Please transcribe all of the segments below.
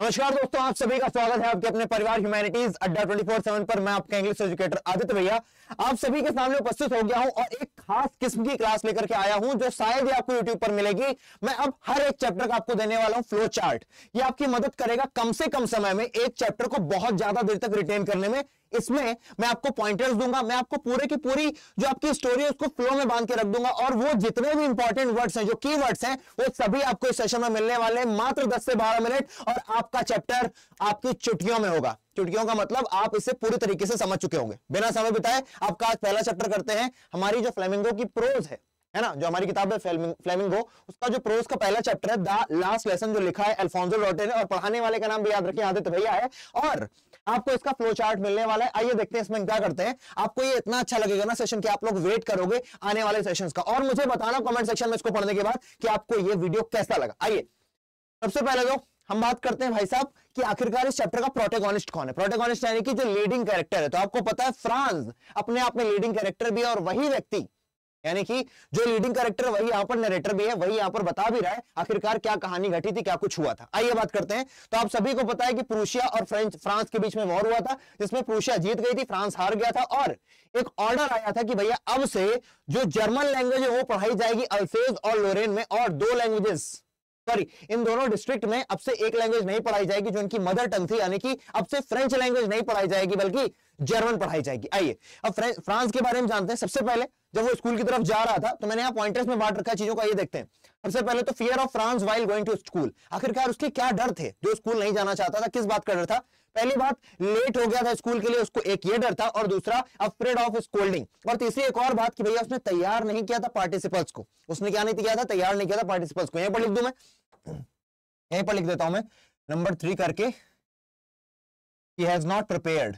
नमस्कार दोस्तों, आप सभी का स्वागत है आपके अपने परिवार ह्यूमैनिटीज अड्डा 24/7 पर। मैं आपका इंग्लिश एजुकेटर आदित्य भैया। आप सभी के सामने उपस्थित हो गया हूँ और एक खास किस्म की क्लास लेकर के आया हूँ, जो शायद ही आपको यूट्यूब पर मिलेगी। मैं अब हर एक चैप्टर का आपको देने वाला हूँ फ्लो चार्ट ये आपकी मदद करेगा कम से कम समय में एक चैप्टर को बहुत ज़्यादा देर तक रिटेन करने में। इसमें मैं आपको पॉइंटर्स दूँगा, मैं आपको पूरे की पूरी जो आपकी स्टोरी है, उसको फ्लो में बाँध के रख दूँगा और वो जितने भी इंपॉर्टेंट वर्ड्स हैं, जो की वर्ड्स हैं, वो सभी आपको इस सेशन में मिलने वाले हैं मात्र 10 से 12 मिनट और आपका चैप्टर आपकी चुटकियों में होगा। चुटकियों का मतलब आप इसे पूरी तरीके से समझ चुके होंगे। बिना समय बिताए आपका आज पहला चैप्टर करते हैं। हमारी जो फ्लेमिंगो की प्रोज है है ना? जो हमारी किताब है फ्लेमिंगो उसका जो प्रोज का पहला चैप्टर है द लास्ट लेसन जो लिखा है अल्फोंसो लॉटे ने, और पढ़ाने वाले का नाम भी याद रखिए, आदित्य भैया है। और आपको इसका फ्लो चार्ट मिलने वाला है। आइए देखते हैं इसमें क्या करते हैं। आपको ये इतना अच्छा लगेगा ना सेशन कि आप लोग वेट करोगे आने वाले सेशंस का। और मुझे बताना कमेंट सेक्शन में इसको पढ़ने के बाद कि आपको ये वीडियो कैसा लगा। आइए। सबसे पहले तो हम बात करते हैं भाई साहब कि आखिरकार इस चैप्टर का प्रोटेगोनिस्ट कौन है? प्रोटेगोनिस्ट यानी कि जो लीडिंग कैरेक्टर है। तो आपको पता है फ्रांस अपने आप में लीडिंग कैरेक्टर भी है और वही व्यक्ति यानी कि जो लीडिंग कैरेक्टर वही यहाँ पर नरेटर भी है, वही यहाँ पर बता भी रहा है, आखिरकार क्या कहानी घटी थी, क्या कुछ हुआ था। आइए बात करते हैं। तो आप सभी को पता है कि प्रूशिया और फ्रेंच, फ्रांस के बीच में वॉर हुआ था, जिसमें प्रूशिया जीत गई थी, फ्रांस हार गया था, और एक ऑर्डर आया था कि भैया अब से जो जर्मन लैंग्वेज है, वो पढ़ाई जाएगी अल्सेज और लोरेन में, और दो लैंग्वेजेस सॉरी इन दोनों डिस्ट्रिक्ट में अब से एक लैंग्वेज नहीं पढ़ाई जाएगी, जो इनकी मदर टंग थी, यानी कि अब से फ्रेंच लैंग्वेज नहीं पढ़ाई जाएगी, बल्कि जर्मन पढ़ाई जाएगी। आइए, अब फ्रांस के बारे में जानते हैं सबसे पहले। जब वो स्कूल की तरफ़ जा रहा था तो मैंने यहाँ पॉइंटर्स में बांट रखा चीज़ों का ये देखते हैं। सबसे पहले तो fear of Franz while going to school आखिरकार उसके क्या डर थे? जो स्कूल नहीं जाना चाहता था, किस बात का डर था? पहली बात लेट हो गया था स्कूल के लिए, उसको एक ये डर था, और दूसरा अफ्रेड ऑफ़ स्कोल्डिंग और तीसरी एक और बात कि भैया उसने तैयार नहीं किया था पार्टिसिपल्स को। उसने क्या नहीं किया था? तैयार नहीं किया था पार्टिसिपल्स को। यहीं पर लिख दू मैं। यहीं पर लिख देता हूँ मैं। नंबर थ्री करके, he has not prepared.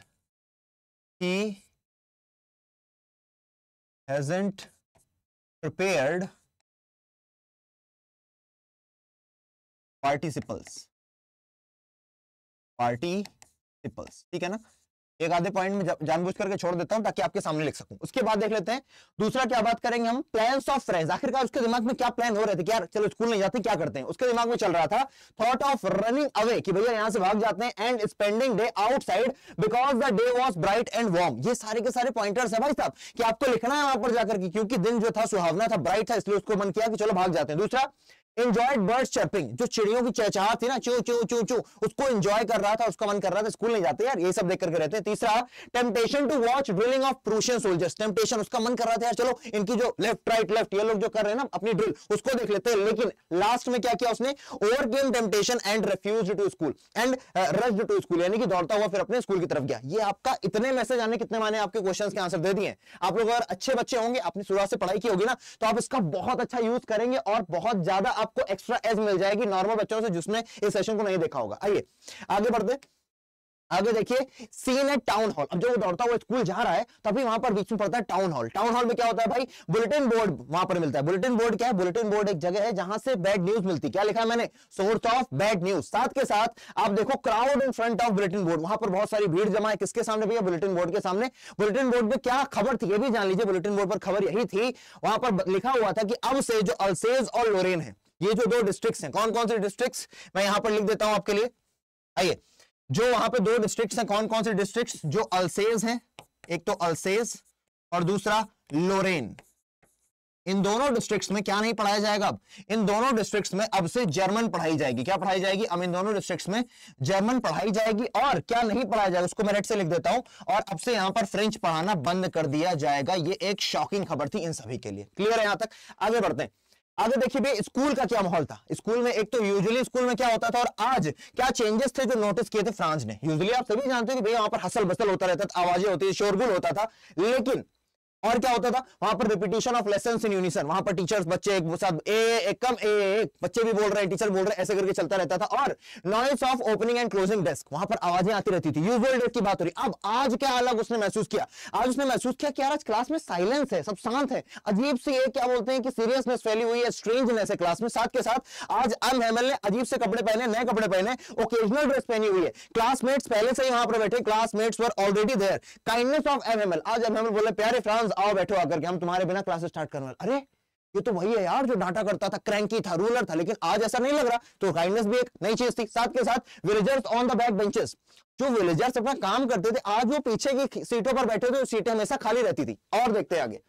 He hasn't prepared participles participles ठीक है ना एक आधे पॉइंट में जानबूझ करके छोड़ देता हूँ ताकि आपके सामने लिख सकूँ। उसके बाद देख लेते हैं, दूसरा क्या बात करेंगे हम? प्लान्स ऑफ़ फ्रेंड्स आखिरकार उसके दिमाग में क्या प्लान हो रहे थे यार, चलो स्कूल नहीं जाते, क्या करते हैं? उसके दिमाग में चल रहा था थॉट ऑफ़ रनिंग अवे कि भैया यहाँ से भाग जाते हैं and spending day outside because the day was bright and warm ये सारे के सारे पॉइंटर्स है भाई साहब कि आपको लिखना है वहाँ पर जाकर क्योंकि दिन जो था सुहावना था ब्राइट था, इसलिए उसको मन किया कि चलो भाग जाते हैं। दूसरा इंजॉयड बर्ड चर्पिंग जो चिड़ियों की चहचहाट थी ना, चू चू चू चू, उसको एंजॉय कर रहा था, उसका मन कर रहा था स्कूल नहीं जाते यार, ये सब देख करके रहते हैं। तीसरा temptation to watch drilling of Prussian soldiers temptation उसका मन कर रहा था यार, चलो, इनकी जो लेफ़्ट राइट लेफ़्ट ये लोग जो कर रहे हैं ना, अपनी ड्रिल उसको देख लेते हैं। लेकिन लास्ट में क्या किया उसने? Overcame temptation and refuse to school and rush to school यानी कि दौड़ता हुआ फिर अपने स्कूल की तरफ़ गया। ये आपका इतने मैसेज आने, कितने माने आपके क्वेश्चन के आंसर दे दिए आप लोग अगर अच्छे बच्चे होंगे अपनी शुरुआत से पढ़ाई की होगी ना तो आप इसका बहुत अच्छा यूज़ करेंगे और बहुत ज़्यादा आपको एक्स्ट्रा एज मिल जाएगी नॉर्मल बच्चों से जिसने इस सेशन को नहीं देखा होगा। आइए, आगे बढ़ते। आगे देखिए सीन है टाउन हॉल अब जो वो दौड़ता हुआ स्कूल जा रहा है, तभी वहाँ पर बीच में पड़ता है टाउन हॉल टाउन हॉल में क्या होता है भाई? बुलेटिन बोर्ड वहाँ पर मिलता है। बुलेटिन बोर्ड क्या है? बुलेटिन बोर्ड एक जगह है जहाँ से बैड न्यूज़ मिलती है। क्या लिखा है मैंने? सोर्स ऑफ़ बैड न्यूज़ साथ के साथ आप देखो crowd in front of bulletin board वहाँ पर बहुत सारी भीड़ जमा है। किसके सामने भैया? बुलेटिन बोर्ड के सामने। बुलेटिन बोर्ड में क्या खबर थी? ये भी जान लीजिए बुलेटिन बोर्ड पर खबर यही थी। वहाँ पर लिखा हुआ था कि अब से जो अल्सेज और लोरेन है ये जो दो डिस्ट्रिक्ट्स हैं कौन कौन से डिस्ट्रिक्ट्स मैं यहाँ पर लिख देता हूँ आपके लिए। आइए, जो वहाँ पे दो डिस्ट्रिक्ट हैं कौन कौन से डिस्ट्रिक्ट जो अल्सेज हैं, एक तो अल्सेज और दूसरा लोरेन इन दोनों डिस्ट्रिक्ट्स में क्या नहीं पढ़ाया जाएगा अब? इन दोनों डिस्ट्रिक्ट्स में अब से जर्मन पढ़ाई जाएगी। क्या पढ़ाई जाएगी? अब इन दोनों डिस्ट्रिक्ट्स में जर्मन पढ़ाई जाएगी और क्या नहीं पढ़ाया जाएगा, उसको मैं रेट से लिख देता हूँ। और अब से यहाँ पर फ्रेंच पढ़ाना बंद कर दिया जाएगा। ये एक शॉकिंग खबर थी इन सभी के लिए। क्लियर है यहाँ तक? आगे बढ़ते हैं। आगे देखिए भाई, स्कूल का क्या माहौल था? स्कूल में एक तो यूजुअली स्कूल में क्या होता था और आज क्या चेंजेस थे जो नोटिस किए थे फ्रांस ने? यूजुअली आप सभी जानते हो कि भाई वहाँ पर हसल बसल होता रहता था, आवाज़ें होती थी, शोरगुल होता था, लेकिन और क्या होता था? वहाँ पर repetition of lesson in unison वहाँ पर टीचर्स बच्चे एक साथ ए एक कम, ए एक, बच्चे भी बोल रहे हैं टीचर बोल रहे हैं, ऐसे करके चलता रहता था। और noise of opening and closing desk वहाँ पर आवाज़ें आती रहती थी। यूजुअल डेट की बात हो रही। अब आज क्या अलग उसने महसूस किया? आज उसने महसूस किया कि यार, आज क्लास में साइलेंस है, सब शांत है। अजीब से ये क्या बोलते हैं कि सीरियसनेस फैली हुई है स्ट्रेंजनेस है क्लास में। साथ के साथ, आज एम हेमल ने अजीब से कपड़े पहने, नए कपड़े पहने ओकेजनल ड्रेस पहनी हुई है। क्लासमेट्स पहले से ही वहाँ पर बैठे classmates were already there kindness of M आज एम हेमल बोले प्यारे फ्रांस आओ बैठो आकर के, हम तुम्हारे बिना क्लास स्टार्ट करने अरे, ये तो वही है यार, जो डांटा करता था क्रैंकी था रूलर था, लेकिन आज ऐसा नहीं लग रहा। तो काइंडनेस भी एक नई चीज़ थी। साथ के साथ villagers on the back benches जो विलेजर्स अपना काम करते थे, आज वो पीछे की सीटों पर बैठे थे सीटें हमेशा खाली रहती थी। और देखते आगे।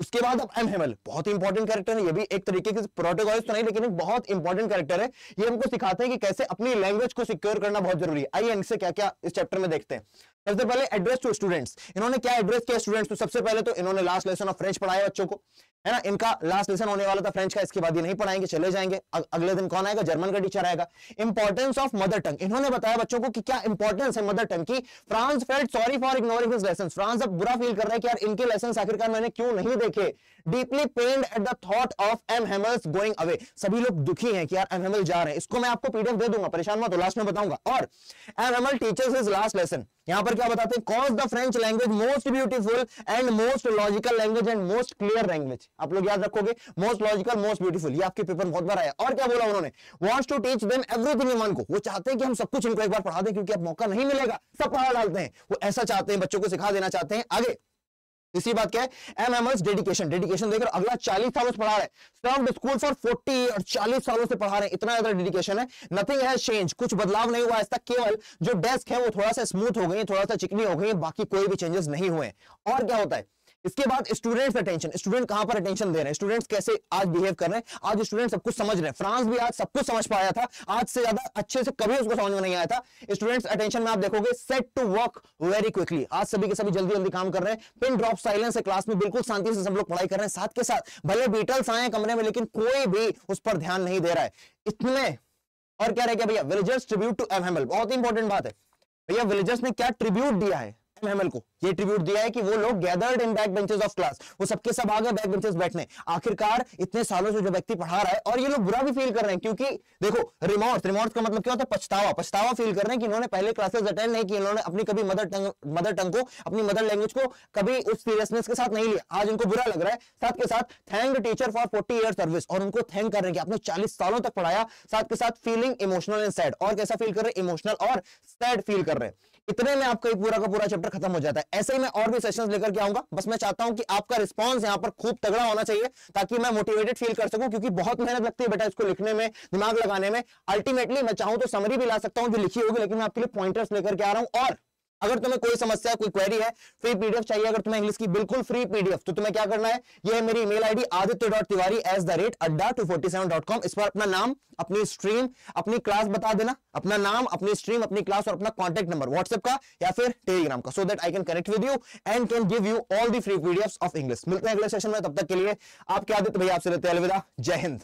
उसके बाद अब एम हेमल बहुत इंपॉर्टेंट कैरेक्टर है, ये भी एक तरीके के प्रोटोकॉल्स तो नहीं, लेकिन एक बहुत इंपॉर्टेंट कैरेक्टर है। ये हमको सिखाते हैं कि कैसे अपनी लैंग्वेज को सिक्योर करना बहुत ज़रूरी है। आइए इनसे क्या क्या इस चैप्टर में देखते हैं। सबसे पहले एड्रेस टू स्टूडेंट्स इन्होंने क्या एड्रेस किया स्टूडेंट्स तो सबसे पहले तो इन्होंने लास्ट लेसन ऑफ़ फ्रेंच पढ़ाया बच्चों को। है ना? इनका लास्ट लेसन होने वाला था फ्रेंच का, इसके बाद ये नहीं पढ़ाएँगे, चले जाएँगे। अगले दिन कौन आएगा? जर्मन का टीचर आएगा। इंपॉर्टेंस ऑफ़ मदर टंग इन्होंने बताया बच्चों को कि क्या इंपॉर्टेंस है मदर टंग की। Franz felt sorry for ignoring his lesson Franz अब बुरा फील कर रहा है कि यार इनके लेसन आखिरकार मैंने क्यों नहीं देखे? Deeply pained at the thought of M Hamel's going away सभी लोग दुखी हैं कि यार एम हेमल जा रहे हैं। इसको मैं आपको पीडीएफ दे दूँगा, परेशान मत हो लास्ट में बताऊँगा। और M Hamel teachers his last lesson यहाँ पर क्या बताते हैं? Cause the French language most beautiful and most logical language and most clear language आप लोग याद रखोगे? मोस्ट लॉजिकल मोस्ट ब्यूटीफुल ये आपके पेपर बहुत बार आया। और क्या बोला उन्होंने? Wants to teach them everything इन को वो चाहते हैं कि हम सब कुछ इनको एक बार पढ़ा दें, क्योंकि अब मौका नहीं मिलेगा। सब पढ़ा डालते हैं। वो ऐसा चाहते हैं, बच्चों को सिखा देना चाहते हैं। आगे। इसी बात क्या है? एम डेडिकेशन डेडिकेशन देखो, अगला चालीस सालों से पढ़ा रहे सर्व स्कूल फॉर फोर्टी और चालीस सालों से पढ़ा रहे हैं। इतना ज़्यादा डेडिकेशन है। नथिंग हैज़ चेंज कुछ बदलाव नहीं हुआ ऐसा केवल जो डेस्क है, वो थोड़ा सा स्मूथ हो गई, थोड़ा सा चिकनी हो गई, बाकी कोई भी चेंजेस नहीं हुए और क्या होता है? इसके बाद स्टूडेंट्स अटेंशन स्टूडेंट कहाँ पर अटेंशन दे रहे हैं? स्टूडेंट्स कैसे आज बिहेव कर रहे हैं? आज स्टूडेंट सब कुछ समझ रहे हैं। फ्रांस भी आज सब कुछ समझ पाया था। आज से ज़्यादा अच्छे से कभी उसको समझ में नहीं आया था। स्टूडेंट्स अटेंशन में आप देखोगे set to work very quickly आज सभी के सभी जल्दी जल्दी काम कर रहे हैं। पिन ड्रॉप साइलेंस है क्लास में बिल्कुल शांति से सब लोग पढ़ाई कर रहे हैं। साथ के साथ, भले बीटल्स आए कमरे में, लेकिन कोई भी उस पर ध्यान नहीं दे रहा है। इतने, और क्या रहे भैया? विलेजर्स ट्रिब्यूट टू एम बहुत इंपॉर्टेंट बात है। भैया विलेजर्स ने क्या ट्रिब्यूट दिया है? एमएमएल को। ये ट्रिब्यूट दिया है कि वो लोग gathered in back benches of class वो सबके सब आ गए बैक बेंचेस बैठने। आखिरकार इतने सालों से जो व्यक्ति पढ़ा रहा है और ये लोग बुरा भी फील कर रहे हैं क्योंकि देखो रिमोर्स रिमोर्स का मतलब क्या होता है? पछतावा। पछतावा फील कर रहे हैं कि इन्होंने पहले क्लासेस अटेंड नहीं की इन्होंने अपनी कभी मदर टंग मदर टंग को, अपनी मदर लैंग्वेज को कभी उस सीरियसनेस के साथ नहीं लिया। आज इनको बुरा लग रहा है। साथ के साथ thank teacher for forty year service और उनको थैंक कर रहे हैं कि आपने चालीस सालों तक पढ़ाया। साथ के साथ फीलिंग इमोशनल एंड सैड और कैसा फील कर रहे हैं? इमोशनल और सैड फील कर रहे हैं। इतने में आपका पूरा का पूरा चैप्टर खत्म हो जाता है। ऐसे ही मैं और भी सेशंस लेकर के आऊँगा। बस मैं चाहता हूँ कि आपका रिस्पांस यहाँ पर खूब तगड़ा होना चाहिए, ताकि मैं मोटिवेटेड फील कर सकूँ, क्योंकि बहुत मेहनत लगती है बेटा इसको लिखने में, दिमाग लगाने में। अल्टीमेटली मैं चाहूँ तो समरी भी ला सकता हूँ जो लिखी होगी, लेकिन मैं आपके लिए पॉइंटर्स लेकर के आ रहा हूँ। और अगर तुम्हें कोई समस्या, कोई क्वेरी है फ्री पीडीएफ चाहिए, अगर तुम्हें इंग्लिश की बिल्कुल फ्री पीडीएफ तो तुम्हें क्या करना है? ये है मेरी email ID Aditya dot Tiwari at the rate Adda two forty seven dot com इस पर अपना नाम, अपनी स्ट्रीम अपनी क्लास बता देना। अपना नाम, अपनी स्ट्रीम अपनी क्लास और अपना कॉन्टेक्ट नंबर व्हाट्सएप का या फिर टेलीग्राम का so that I can connect with you and can give you all the free PDF of English मिलते हैं अगले सेशन में, तब तक के लिए आपके आदित्य भैया आपसे लेते हैं अलविदा। जय हिंद।